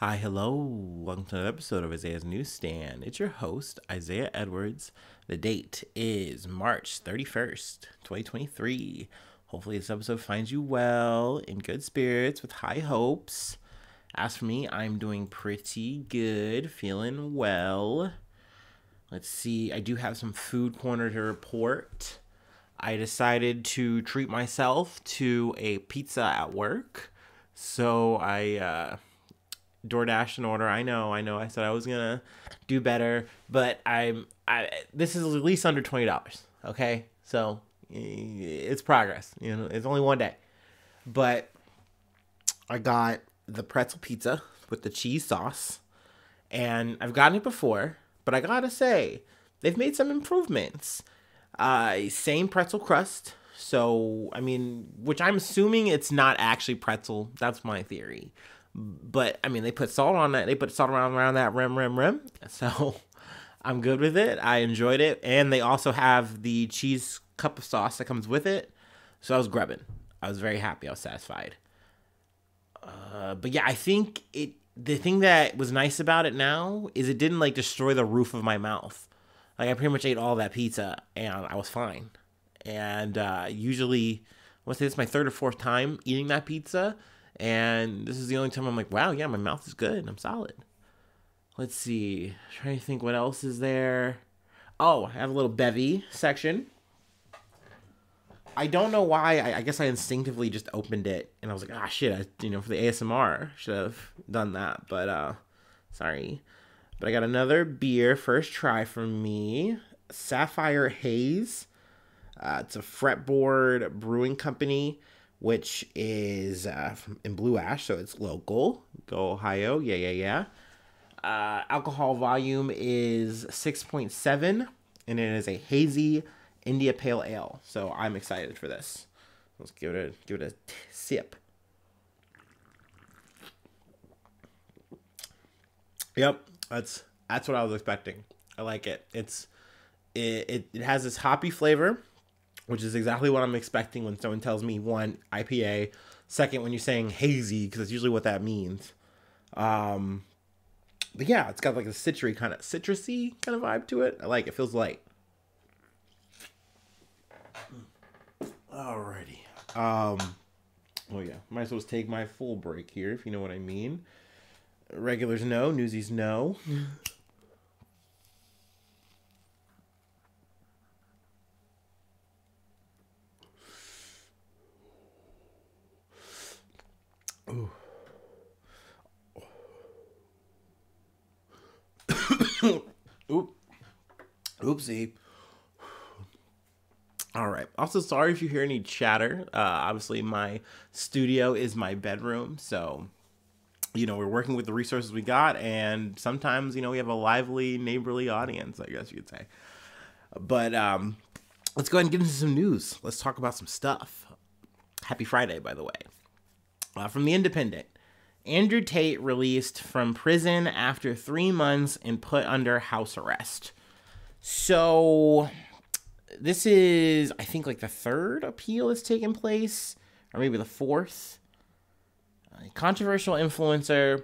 Hi, hello. Welcome to another episode of Isaiah's Newsstand. It's your host, Isaiah Edwards. The date is March 31st, 2023. Hopefully, this episode finds you well, in good spirits, with high hopes. As for me, I'm doing pretty good, feeling well. Let's see, I do have some food corner to report. I decided to treat myself to a pizza at work. So I uh, DoorDash an order. I know, I know. I said I was gonna do better, but I'm. I this is at least under twenty dollars. Okay, so it's progress. You know, it's only one day, but I got the pretzel pizza with the cheese sauce, and I've gotten it before, but I gotta say they've made some improvements. Uh, same pretzel crust. So, I mean, which I'm assuming it's not actually pretzel. That's my theory. But I mean, they put salt on that. They put salt around around that rim, rim, rim. So I'm good with it. I enjoyed it, and they also have the cheese cup of sauce that comes with it. So I was grubbing. I was very happy. I was satisfied. Uh, but yeah, I think it. The thing that was nice about it now is it didn't like destroy the roof of my mouth. Like I pretty much ate all that pizza and I was fine. And uh, usually, I want to say this is my third or fourth time eating that pizza, and this is the only time I'm like, wow, yeah, my mouth is good. I'm solid. Let's see. I'm trying to think what else is there. Oh, I have a little bevy section. I don't know why. I, I, guess I instinctively just opened it and I was like, ah, shit. I, you know, for the ASMR, should have done that. But uh, sorry. But I got another beer, first try from me. Sapphire Haze. Uh, it's a fretboard brewing company, which is uh, in Blue Ash, so it's local. Go Ohio, yeah, yeah, yeah. Uh, alcohol volume is 6.7, and it is a hazy India Pale Ale. So I'm excited for this. Let's give it a give it a sip. Yep, that's that's what I was expecting. I like it. It's it, it, it has this hoppy flavor, which is exactly what I'm expecting when someone tells me one IPA. Second, when you're saying hazy, because that's usually what that means. Um, but yeah, it's got like a citrusy kind of citrusy kind of vibe to it. I like it. Feels light. Alrighty. Um. Oh yeah, might as well take my full break here, if you know what I mean. Regulars know, newsies know. Ooh. Oop. Oopsie. All right. Also, sorry if you hear any chatter. Uh, obviously, my studio is my bedroom, so you know we're working with the resources we got, and sometimes you know we have a lively neighborly audience. I guess you could say. But um, let's go ahead and get into some news. Let's talk about some stuff. Happy Friday, by the way. Uh, from The Independent Andrew Tate released from prison after three months and put under house arrest. So, this is, I think, like the third appeal that's taken place, or maybe the fourth. A controversial influencer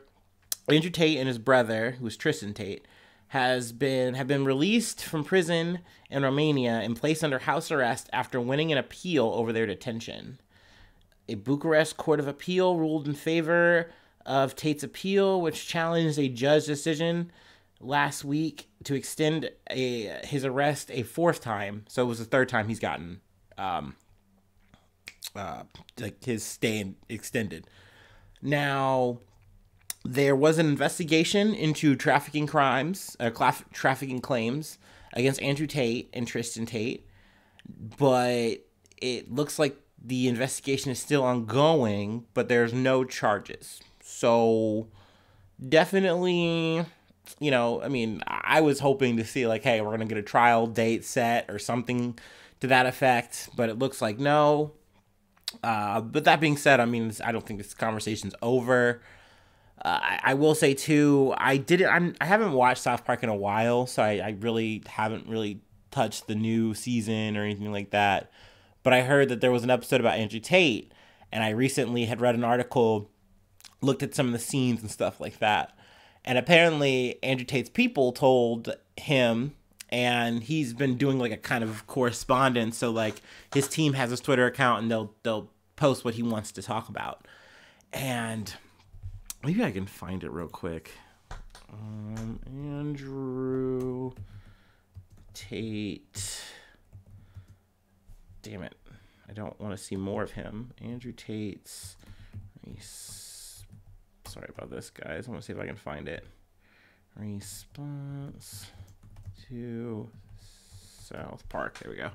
Andrew Tate and his brother, who is Tristan Tate, has been have been released from prison in Romania and placed under house arrest after winning an appeal over their detention. A Bucharest Court of Appeal ruled in favor of Tate's appeal, which challenged a judge decision last week to extend a his arrest a fourth time. So it was the third time he's gotten um, uh, like his stay extended. Now, there was an investigation into trafficking crimes, uh, trafficking claims against Andrew Tate and Tristan Tate, but it looks like the investigation is still ongoing, but there's no charges. So definitely, you know, I mean, I was hoping to see like, hey, we're gonna get a trial date set or something to that effect, but it looks like no. Uh, but that being said, I mean, I don't think this conversation's over. Uh, I, I, will say too, I didn't. I'm. I haven't watched South Park in a while, so I, I really haven't really touched the new season or anything like that. But I heard that there was an episode about Andrew Tate, and I recently had read an article looked at some of the scenes and stuff like that. And apparently, Andrew Tate's people told him, and he's been doing like a kind of correspondence. So like his team has his Twitter account, and they'll they'll post what he wants to talk about. And maybe I can find it real quick. Um, Andrew Tate. Damn it. I don't want to see more of him. Andrew Tate's. Sorry about this, guys. I want to see if I can find it. Response to South Park. There we go.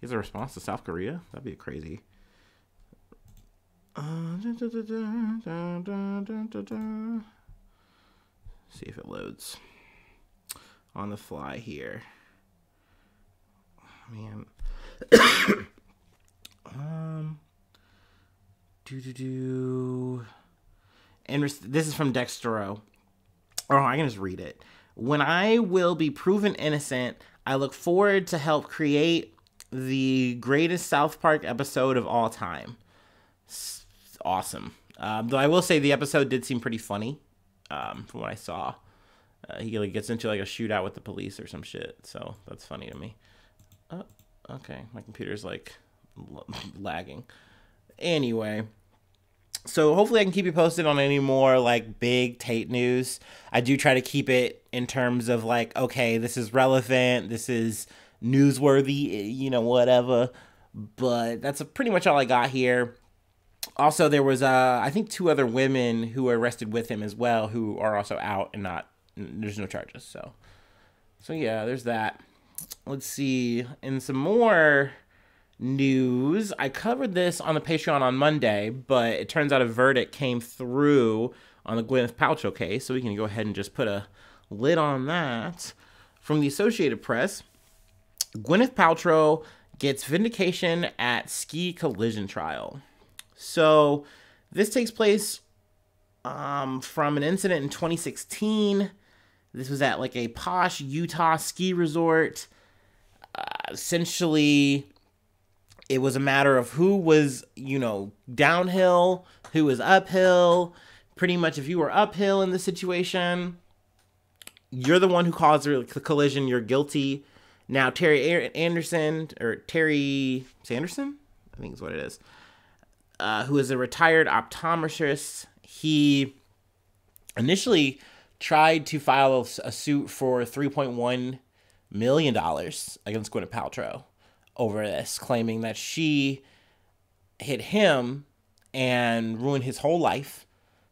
He has a response to South Korea? That'd be crazy. See if it loads on the fly here. Man. Um. Do do do. And this is from Dexerto. Oh, I can just read it. When I will be proven innocent, I look forward to help create the greatest South Park episode of all time. Awesome. Um, though I will say the episode did seem pretty funny um, from what I saw. Uh, he like gets into like a shootout with the police or some shit, so that's funny to me. Oh, okay, my computer's like lagging. Anyway, so hopefully I can keep you posted on any more like big Tate news. I do try to keep it in terms of like, okay, this is relevant, this is newsworthy, you know, whatever. But that's pretty much all I got here. Also, there was uh, I think two other women who were arrested with him as well, who are also out and not. There's no charges. So, so yeah, there's that. Let's see, and some more news. I covered this on the Patreon on Monday, but it turns out a verdict came through on the Gwyneth Paltrow case, so we can go ahead and just put a lid on that. From the Associated Press, Gwyneth Paltrow gets vindication at ski collision trial. So this takes place um, from an incident in 2016. This was at like a posh Utah ski resort. Uh, essentially, it was a matter of who was, you know, downhill, who was uphill. Pretty much, if you were uphill in the situation, you're the one who caused the collision. You're guilty. Now, Terry Anderson, or Terry Sanderson, I think is what it is, uh, who is a retired optometrist, he initially tried to file a suit for $3.1 million against Gwyneth Paltrow over this, claiming that she hit him and ruined his whole life.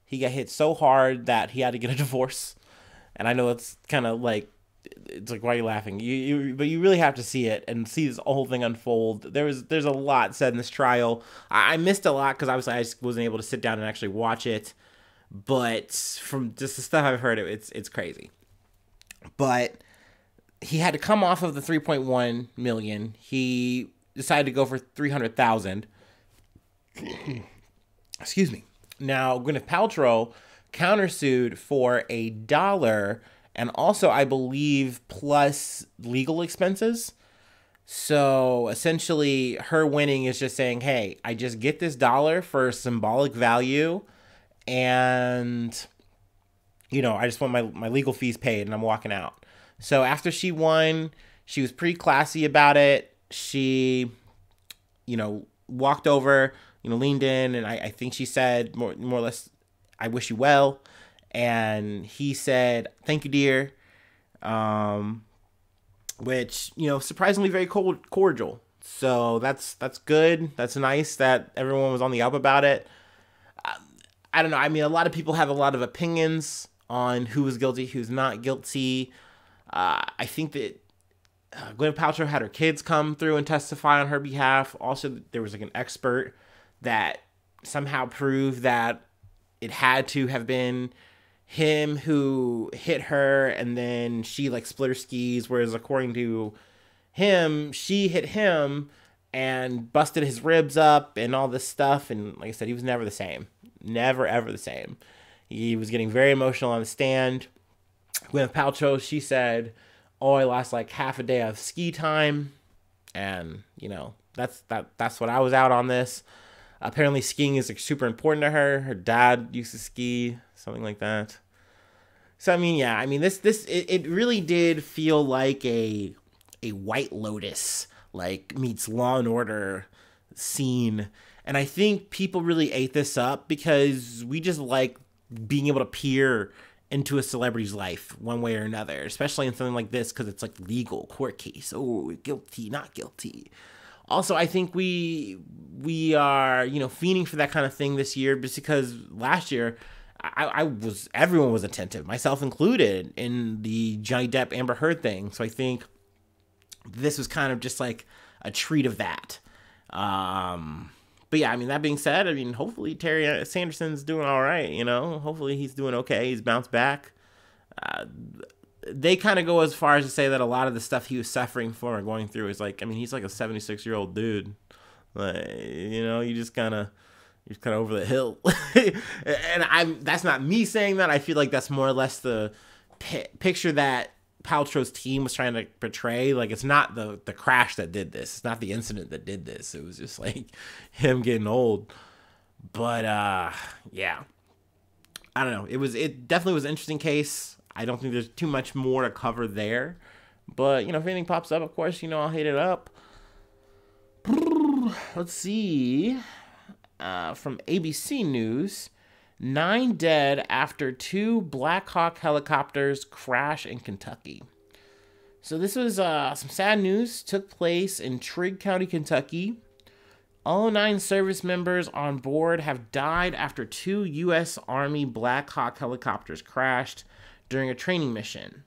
He got hit so hard that he had to get a divorce. And I know it's kind of like it's like why are you laughing? You, you but you really have to see it and see this whole thing unfold. There was there's a lot said in this trial. I, I missed a lot because obviously I just wasn't able to sit down and actually watch it. But from just the stuff I've heard, it, it's it's crazy. But he had to come off of the 3.1 million. He decided to go for 300,000. Excuse me. Now, Gwyneth Paltrow countersued for a dollar and also, I believe, plus legal expenses. So essentially, her winning is just saying, hey, I just get this dollar for symbolic value. And, you know, I just want my, my legal fees paid and I'm walking out. So after she won, she was pretty classy about it. She, you know, walked over, you know, leaned in, and I, I think she said more, more or less, "I wish you well," and he said, "Thank you, dear," um, which you know, surprisingly very cold, cordial. So that's that's good. That's nice that everyone was on the up about it. I, don't know. I mean, a lot of people have a lot of opinions on who was guilty, who's not guilty. Uh, I think that uh, Gwyneth Paltrow had her kids come through and testify on her behalf. Also, there was like an expert that somehow proved that it had to have been him who hit her and then she like split her skis whereas according to him she hit him and busted his ribs up and all this stuff and like i said he was never the same never ever the same he was getting very emotional on the stand Gwyneth Paltrow, she said, "Oh, I lost like half a day of ski time," and you know that's that that's what I was out on this. Apparently, skiing is like, super important to her. Her dad used to ski, something like that. So I mean, yeah, I mean this this it, it really did feel like a a White Lotus like meets Law and Order scene, and I think people really ate this up because we just like being able to peer into a celebrity's life one way or another, especially in something like this because it's like legal court case. Oh, guilty, not guilty. Also, I think we we are you know fiending for that kind of thing this year, just because last year I, I was everyone was attentive, myself included, in the Johnny Depp Amber Heard thing. So I think this was kind of just like a treat of that. Um, but yeah, I mean that being said, I mean hopefully Terry Sanderson's doing all right. You know, hopefully he's doing okay. He's bounced back. Uh, they kind of go as far as to say that a lot of the stuff he was suffering from or going through is like, I mean, he's like a 76 year old dude. Like, you know, you just kind of you're kind of over the hill. and I'm that's not me saying that. I feel like that's more or less the picture that Paltrow's team was trying to portray. Like it's not the the crash that did this. It's not the incident that did this. It was just like him getting old. But uh yeah. I don't know. It was it definitely was an interesting case. I don't think there's too much more to cover there. But, you know, if anything pops up, of course, you know, I'll hit it up. Let's see uh, from ABC News nine dead after two Black Hawk helicopters crash in Kentucky. So this was uh, some sad news. Took place in Trigg County, Kentucky. All nine service members on board have died after two U.S. Army Black Hawk helicopters crashed during a training mission.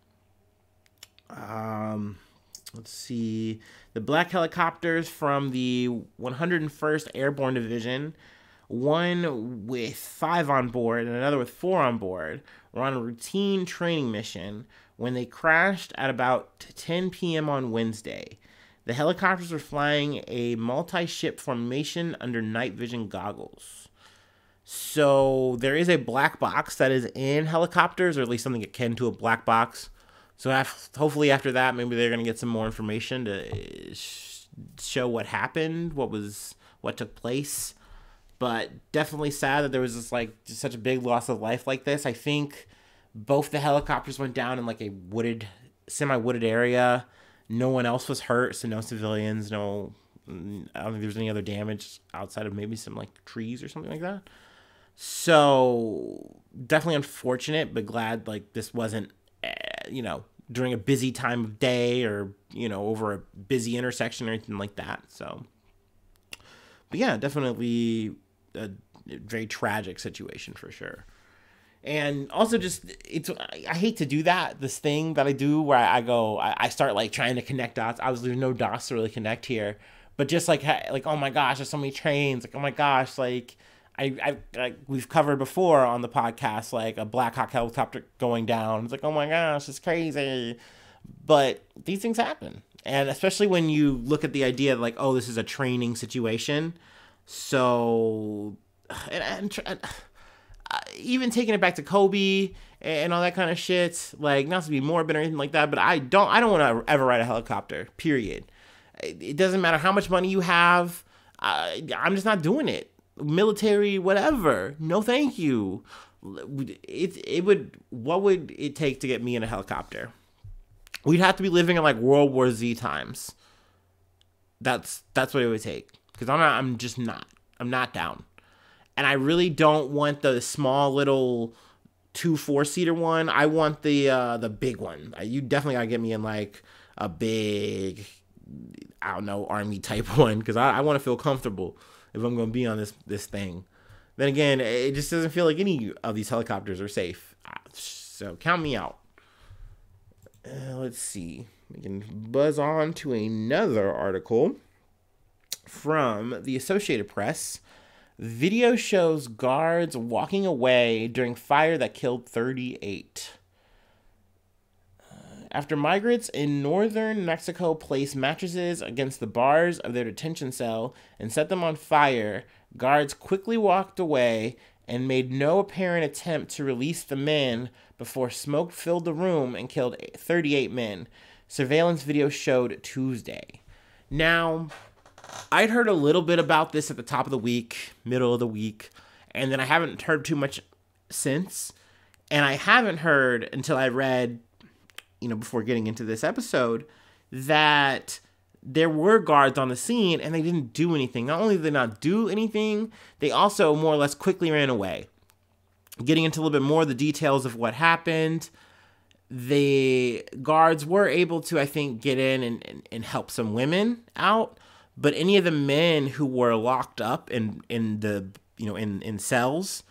Um, let's see. The black helicopters from the 101st Airborne Division, one with five on board and another with four on board, were on a routine training mission when they crashed at about 10 p.m. on Wednesday. The helicopters were flying a multi ship formation under night vision goggles. So there is a black box that is in helicopters, or at least something akin to a black box so hopefully after that, maybe they're gonna get some more information to uh, sh- show what happened, what was what took place. But definitely sad that there was just like just such a big loss of life like this. I think both the helicopters went down in like a wooded, semi-wooded area. No one else was hurt, so no civilians, no. I don't think there was any other damage outside of maybe some like trees or something like that. So definitely unfortunate, but glad like this wasn't eh, you know, during a busy time of day or, you know, over a busy intersection or anything like that. So, but yeah, definitely a very tragic situation for sure. And also, just it's I hate to do that. This thing that I do where I, go, I, I start like trying to connect dots. Obviously, there's no dots to really connect here, but just like like oh my gosh, there's so many trains. Like oh my gosh, like I, I, like we've covered before on the podcast, like a Black Hawk helicopter going down. It's like, oh my gosh, it's crazy. But these things happen. And especially when you look at the idea like, oh, this is a training situation. So, and, and uh, even taking it back to Kobe and all that kind of shit, like not to be morbid or anything like that, but I don't, I don't want to ever ride a helicopter. Period. It doesn't matter how much money you have. I, I'm just not doing it military, whatever. No, thank you. It it would. What would it take to get me in a helicopter? We'd have to be living in like World War Z times. That's that's what it would take. Because I'm not. I'm just not. I'm not down. And I really don't want the small little two four seater one. I want the uh the big one. You definitely gotta get me in like a big, I don't know, army type one because I, I want to feel comfortable if I'm going to be on this this thing. Then again, it just doesn't feel like any of these helicopters are safe. So count me out. Uh, let's see. We can buzz on to another article from the Associated Press. Video shows guards walking away during fire that killed 38. Uh, after migrants in northern Mexico placed mattresses against the bars of their detention cell and set them on fire, guards quickly walked away and made no apparent attempt to release the men before smoke filled the room and killed 38 men. Surveillance video showed Tuesday. Now, I'd heard a little bit about this at the top of the week, middle of the week, and then I haven't heard too much since. And I haven't heard until I read, you know, before getting into this episode, that there were guards on the scene and they didn't do anything. Not only did they not do anything, they also more or less quickly ran away. Getting into a little bit more of the details of what happened, the guards were able to, I think, get in and, and, and help some women out. But any of the men who were locked up in, in the you know in, in cells,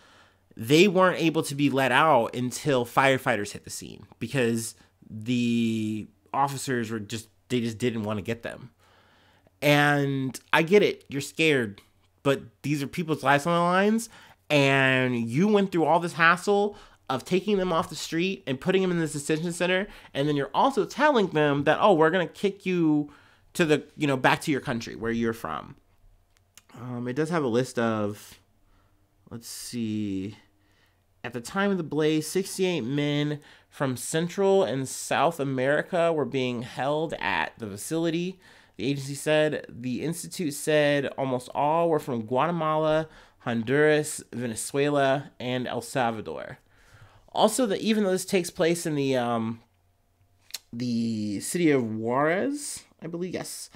they weren't able to be let out until firefighters hit the scene because the officers were just they just didn't want to get them. And I get it, you're scared, but these are people's lives on the lines, and you went through all this hassle of taking them off the street and putting them in this detention center, and then you're also telling them that oh, we're gonna kick you to the you know back to your country where you're from. Um, it does have a list of, let's see, at the time of the blaze, 68 men from Central and South America were being held at the facility. The agency said the institute said almost all were from Guatemala, Honduras, Venezuela, and El Salvador. Also, that even though this takes place in the um, the city of Juarez, I believe, yes,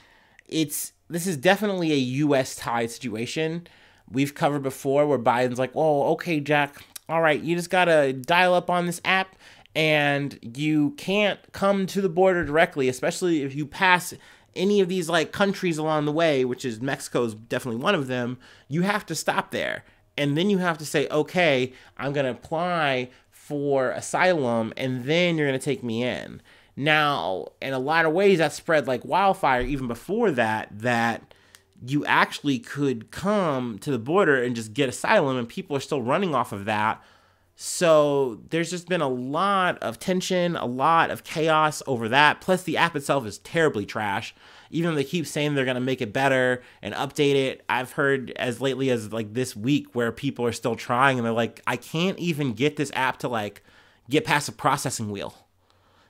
it's this is definitely a U.S. tied situation. We've covered before where Biden's like, "Oh, okay, Jack, all right, you just gotta dial up on this app and you can't come to the border directly, especially if you pass any of these like countries along the way, which is Mexico's definitely one of them, you have to stop there. And then you have to say, okay, I'm going to apply for asylum, and then you're going to take me in. Now, in a lot of ways, that spread like wildfire even before that, that you actually could come to the border and just get asylum, and people are still running off of that so there's just been a lot of tension, a lot of chaos over that. Plus, the app itself is terribly trash. Even though they keep saying they're gonna make it better and update it, I've heard as lately as like this week where people are still trying and they're like, I can't even get this app to like get past a processing wheel.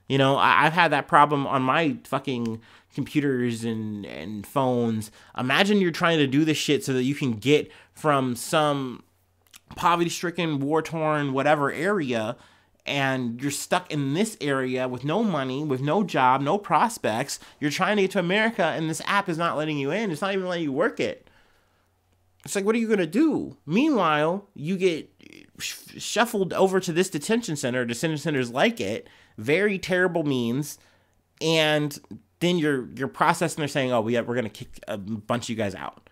You know, I- have had that problem on my fucking computers and and phones. Imagine you're trying to do this shit so that you can get from some poverty stricken, war torn, whatever area, and you're stuck in this area with no money, with no job, no prospects. You're trying to get to America, and this app is not letting you in. It's not even letting you work it. It's like, what are you going to do? Meanwhile, you get sh- shuffled over to this detention center, detention centers like it, very terrible means, and then you're you're processing. They're saying, "Oh, we have, we're to kick a bunch of you guys out."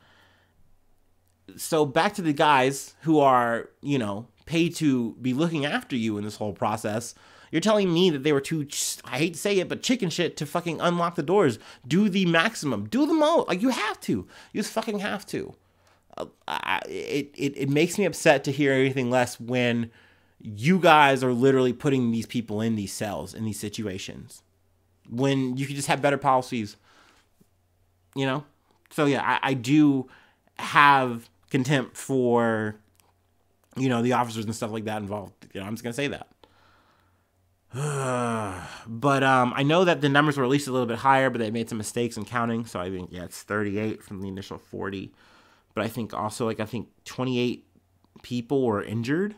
so back to the guys who are, you know, paid to be looking after you in this whole process. You're telling me that they were too, I hate to say it, but chicken shit to fucking unlock the doors. Do the maximum. Do the most. Like, you have to. You just fucking have to. Uh, I, it, it, it makes me upset to hear anything less when you guys are literally putting these people in these cells, in these situations. When you could just have better policies. You know? So, yeah, I, I do have contempt for you know the officers and stuff like that involved. You know, I'm just gonna say that. but um, I know that the numbers were at least a little bit higher, but they made some mistakes in counting. So I think yeah, it's 38 from the initial 40. But I think also like I think 28 people were injured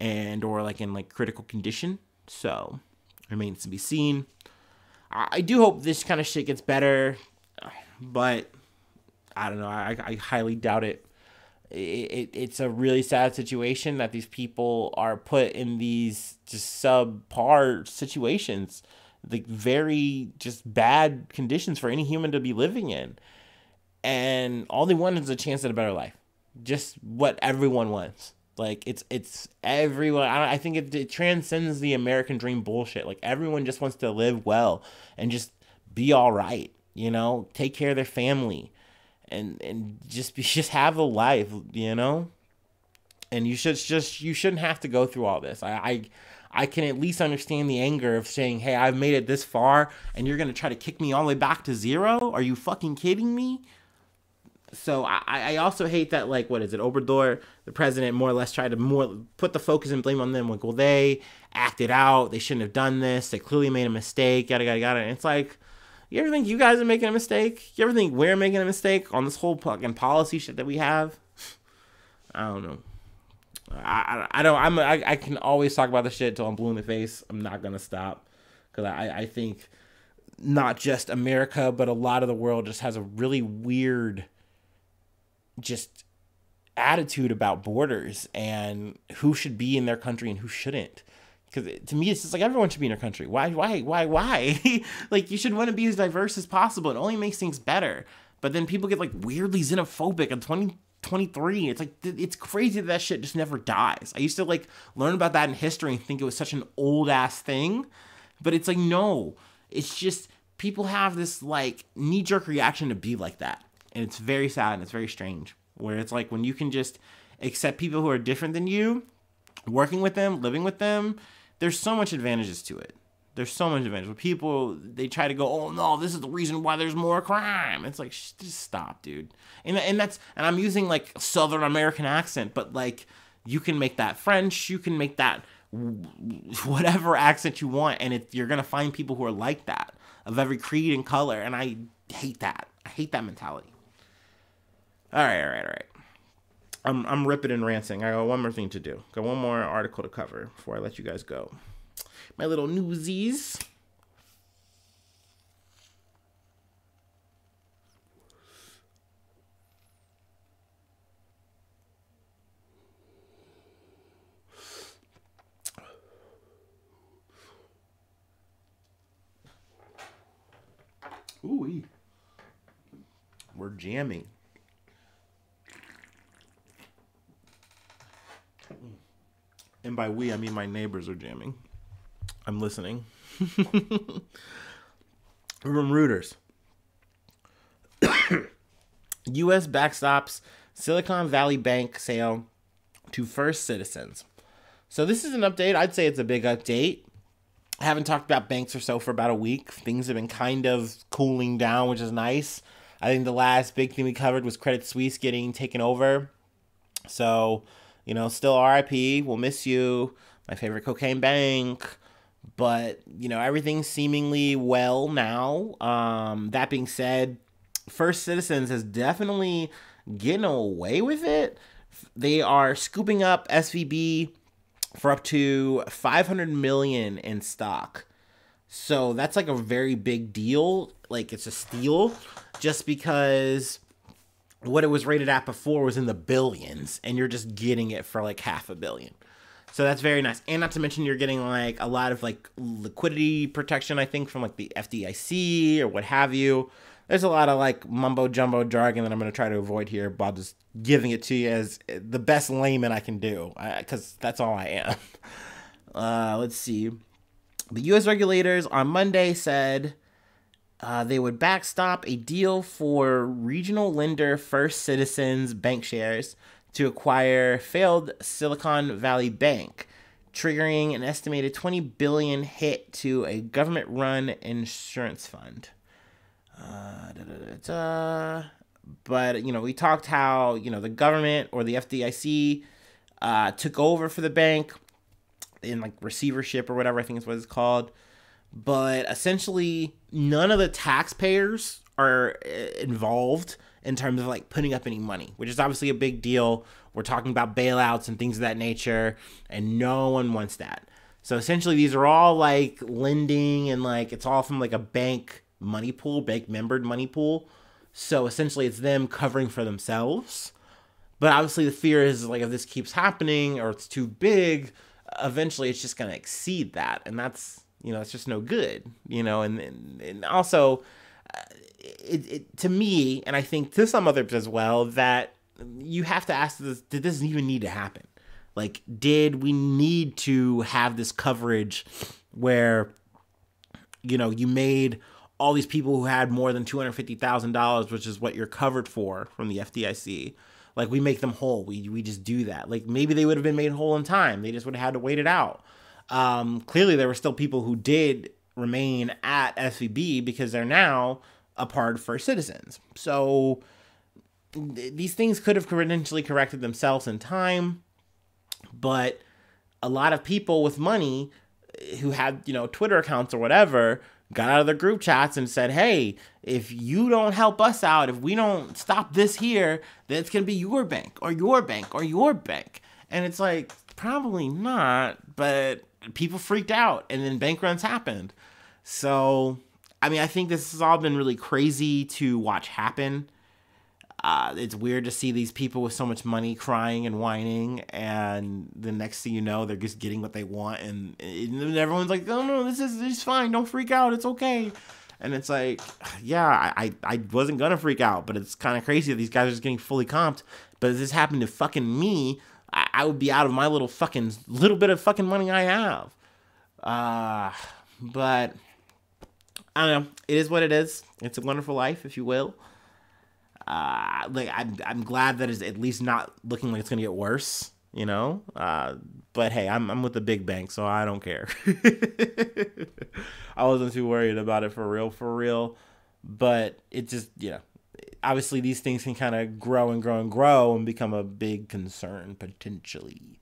and or like in like critical condition. So remains to be seen. I do hope this kind of shit gets better, but I don't know. I, I highly doubt it it, it's a really sad situation that these people are put in these just subpar situations like very just bad conditions for any human to be living in and all they want is a chance at a better life just what everyone wants like it's it's everyone i, I think it, it transcends the american dream bullshit like everyone just wants to live well and just be all right you know take care of their family and and just be, just have a life, you know. And you should just you shouldn't have to go through all this. I, I I can at least understand the anger of saying, "Hey, I've made it this far, and you're gonna try to kick me all the way back to zero? Are you fucking kidding me?" So I, I also hate that like what is it Obrador the president more or less tried to more put the focus and blame on them like well they acted out they shouldn't have done this they clearly made a mistake yada yada yada and it's like You ever think you guys are making a mistake? You ever think we're making a mistake on this whole fucking policy shit that we have? I don't know. I, I, I don't I'm I, I can always talk about the shit until I'm blue in the face. I'm not gonna stop because I I think not just America but a lot of the world just has a really weird just attitude about borders and who should be in their country and who shouldn't. Because to me it's just like everyone should be in their country. Why why why why? Like you should want to be as diverse as possible. It only makes things better. But then people get like weirdly xenophobic in 2023 it's like it's crazy that that shit just never dies. I used to like learn about that in history and think it was such an old ass thing but it's like no. It's just people have this like knee-jerk reaction to be like that and it's very sad and it's very strange where it's like when you can just accept people who are different than you working with them living with them there's so much advantages to it. There's so much advantage. When people they try to go, oh no, this is the reason why there's more crime. It's like just stop, dude. And and that's and I'm using like Southern American accent, but like you can make that French, you can make that whatever accent you want, and it, you're gonna find people who are like that of every creed and color. And I hate that. I hate that mentality. All right, all right, all right. I'm I'm ripping and ranting. I got one more thing to do. Got one more article to cover before I let you guys go. My little newsies. Ooh, we're jamming. And by we, I mean my neighbors are jamming. I'm listening. From Reuters. U.S. backstops Silicon Valley Bank sale to First Citizens. So this is an update. I'd say it's a big update. I haven't talked about banks or so for about a week. Things have been kind of cooling down, which is nice. I think the last big thing we covered was Credit Suisse getting taken over. So you know, still RIP. We'll miss you. My favorite cocaine bank. But, you know, everything's seemingly well now. Um, that being said, First Citizens has definitely getting away with it. They are scooping up SVB for up to 500 million in stock. So that's like a very big deal. Like it's a steal just because what it was rated at before was in the billions, and you're just getting it for like half a billion. So that's very nice. And not to mention you're getting like a lot of like liquidity protection, I think, from like the FDIC or what have you. There's a lot of like mumbo jumbo jargon that I'm going to try to avoid here, but just giving it to you as the best layman I can do, because that's all I am. Uh, let's see. The U.S. regulators on Monday said uh, they would backstop a deal for regional lender First Citizens BancShares to acquire failed Silicon Valley Bank, triggering an estimated 20 billion hit to a government-run insurance fund. Uh, but you know, we talked how you know the government or the FDIC uh, took over for the bank in like receivership or whatever I think is what it's called but essentially none of the taxpayers are uh, involved in terms of like putting up any money, which is obviously a big deal. We're talking about bailouts and things of that nature, and no one wants that. So essentially, these are all like lending and like it's all from like a bank money pool, bank membered money pool. So essentially, it's them covering for themselves. But obviously, the fear is like if this keeps happening or it's too big, eventually it's just going to exceed that. And that's you know, it's just no good. You know, and and, and also, uh, it, it to me, and I think to some others as well, that you have to ask this: Did this even need to happen? Like, did we need to have this coverage where, you know, you made all these people who had more than two hundred fifty thousand dollars, which is what you're covered for from the FDIC. Like we make them whole. We we just do that. Like maybe they would have been made whole in time. They just would have had to wait it out um, clearly there were still people who did remain at SVB because they're now a part of First Citizens. So th- these things could have potentially corrected themselves in time, but a lot of people with money who had you know Twitter accounts or whatever got out of the group chats and said, hey, if you don't help us out, if we don't stop this here, then it's going to be your bank or your bank or your bank. And it's like, probably not, but people freaked out and then bank runs happened. So, I mean, I think this has all been really crazy to watch happen. Uh, it's weird to see these people with so much money crying and whining, and the next thing you know, they're just getting what they want, and, and everyone's like, "Oh no, this is this is fine. Don't freak out. It's okay." And it's like, yeah, I, I wasn't gonna freak out, but it's kind of crazy that these guys are just getting fully comped. But this happened to fucking me, I, I would be out of my little fucking little bit of fucking money I have. Uh, but I don't know. It is what it is. It's a wonderful life, if you will uh, like I'm, I'm glad that it's at least not looking like it's gonna get worse, you know. Uh, but hey, I'm I'm with the big bank, so I don't care. I wasn't too worried about it for real, for real. But it just, you know, obviously these things can kind of grow and grow and grow and become a big concern potentially.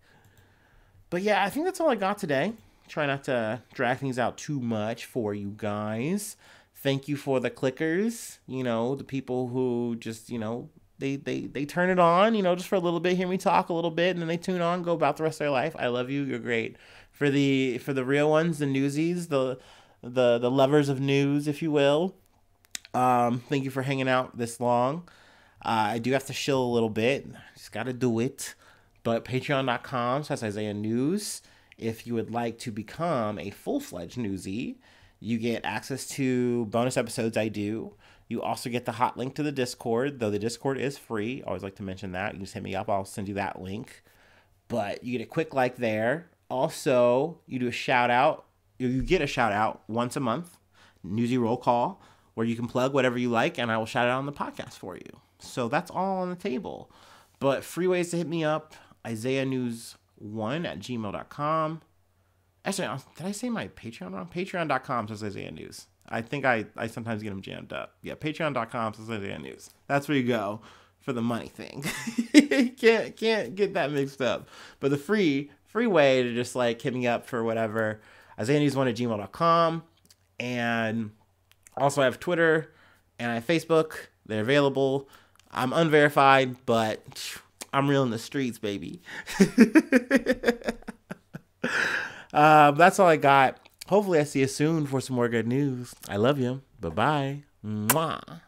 But yeah, I think that's all I got today. Try not to drag things out too much for you guys thank you for the clickers you know the people who just you know they they they turn it on you know just for a little bit hear me talk a little bit and then they tune on go about the rest of their life i love you you're great for the for the real ones the newsies the the the lovers of news if you will um thank you for hanging out this long uh, i do have to shill a little bit just gotta do it but patreon.com slash isaiah news if you would like to become a full-fledged newsie you get access to bonus episodes I do. You also get the hot link to the Discord, though the Discord is free. Always like to mention that. You just hit me up, I'll send you that link. But you get a quick like there. Also, you do a shout out. You get a shout out once a month, Newsy Roll Call, where you can plug whatever you like, and I will shout it out on the podcast for you. So that's all on the table. But free ways to hit me up, Isaiah News one at gmail.com. Actually, did I say my Patreon wrong? Patreon.com says Isaiah News. I think I, I sometimes get them jammed up. Yeah, patreon.com says Isaiah News. That's where you go for the money thing. can't can't get that mixed up. But the free free way to just like hit me up for whatever, Isaiah News one at gmail.com. And also I have Twitter and I have Facebook. They're available. I'm unverified, but I'm real in the streets, baby. Um, that's all I got. Hopefully, I see you soon for some more good news. I love you. Bye bye. Mwah.